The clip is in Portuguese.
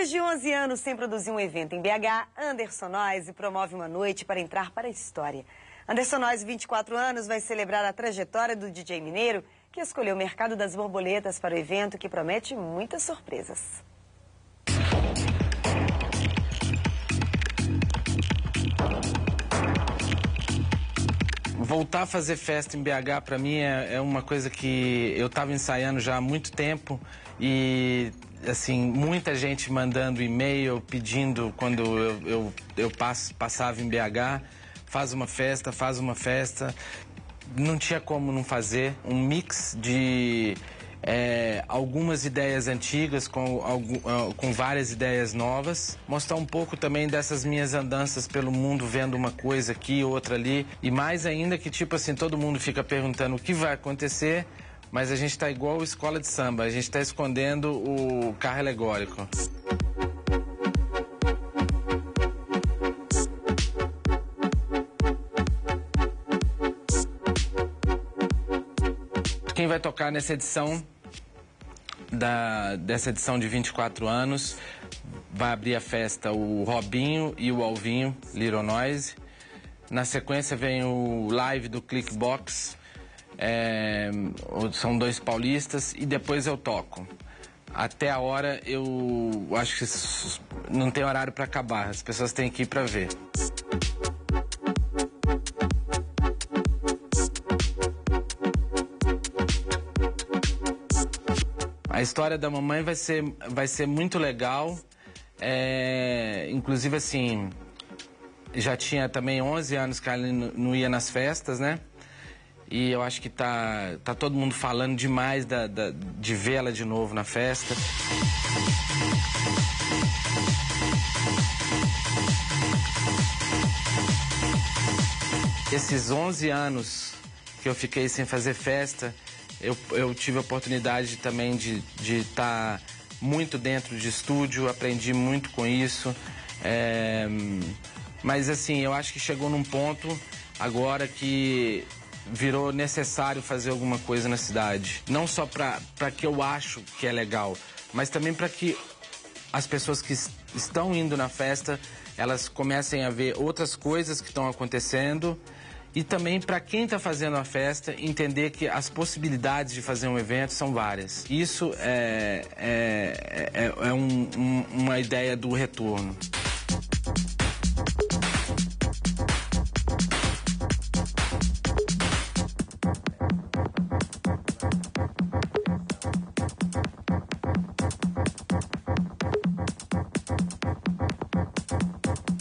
Depois de 11 anos sem produzir um evento em BH, Anderson Noise promove uma noite para entrar para a história. Anderson Noise, 24 anos, vai celebrar a trajetória do DJ mineiro que escolheu o mercado das borboletas para o evento que promete muitas surpresas. Voltar a fazer festa em BH para mim é, é, uma coisa que eu estava ensaiando já há muito tempo e assim muita gente mandando e-mail pedindo quando eu, eu, eu passo, passava em BH faz uma festa, faz uma festa. Não tinha como não fazer um mix de é, algumas ideias antigas com, ah, com várias ideias novas, mostrar um pouco também dessas minhas andanças pelo mundo, vendo uma coisa aqui, outra ali, e mais ainda que tipo assim, todo mundo fica perguntando o que vai acontecer, mas a gente está igual escola de samba, a gente está escondendo o carro alegórico. Quem vai tocar nessa edição, da, dessa edição de 24 anos, vai abrir a festa o Robinho e o Alvinho, Little Noise. Na sequência vem o live do Clickbox, é, são dois paulistas, e depois eu toco. Até a hora eu acho que não tem horário para acabar, as pessoas têm que ir para ver. A história da mamãe vai ser, vai ser muito legal. É, inclusive, assim, já tinha também 11 anos que ela não ia nas festas, né? E eu acho que tá, tá todo mundo falando demais da, da de vê-la de novo na festa. Esses 11 anos que eu fiquei sem fazer festa, eu, eu tive a oportunidade também de estar de tá muito dentro de estúdio, aprendi muito com isso. É, mas assim, eu acho que chegou num ponto agora que virou necessário fazer alguma coisa na cidade. Não só para que eu acho que é legal, mas também para que as pessoas que estão indo na festa, elas comecem a ver outras coisas que estão acontecendo e também para quem está fazendo a festa entender que as possibilidades de fazer um evento são várias. Isso é, é, é, é um, um, uma ideia do retorno.